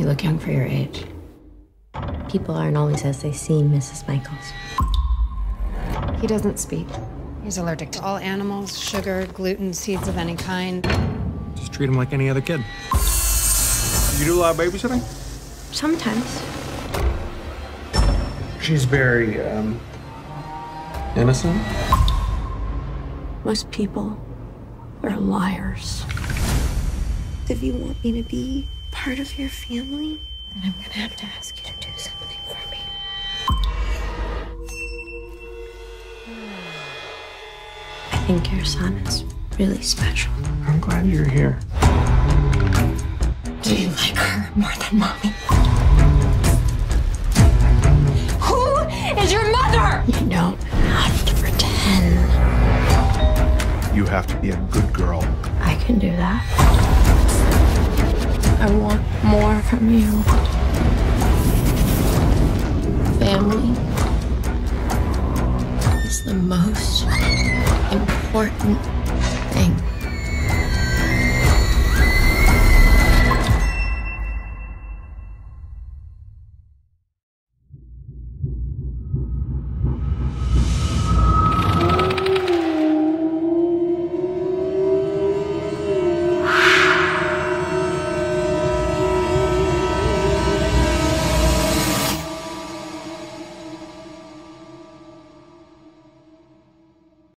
You look young for your age. People aren't always as they seem, Mrs. Michaels. He doesn't speak. He's allergic to all animals, sugar, gluten, seeds of any kind. Just treat him like any other kid. You do a lot of babysitting? Sometimes. She's very, um, innocent. Most people are liars. If you want me to be part of your family, then I'm gonna have to ask you to do something for me. I think your son is really special. I'm glad you're here. Do you like her more than mommy? Who is your mother? You don't have to pretend. You have to be a good girl. I can do that. I want more from you. Family is the most important thing.